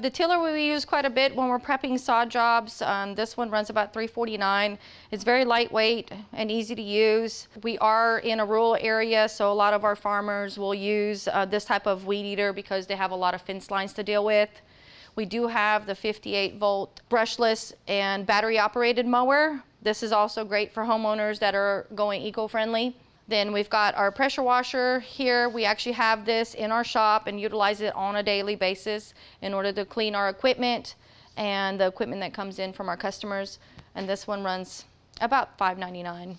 The tiller we use quite a bit when we're prepping sod jobs. Um, this one runs about 349. It's very lightweight and easy to use. We are in a rural area, so a lot of our farmers will use uh, this type of weed eater because they have a lot of fence lines to deal with. We do have the 58 volt brushless and battery operated mower. This is also great for homeowners that are going eco-friendly. Then we've got our pressure washer here. We actually have this in our shop and utilize it on a daily basis in order to clean our equipment and the equipment that comes in from our customers. And this one runs about $5.99.